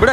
விட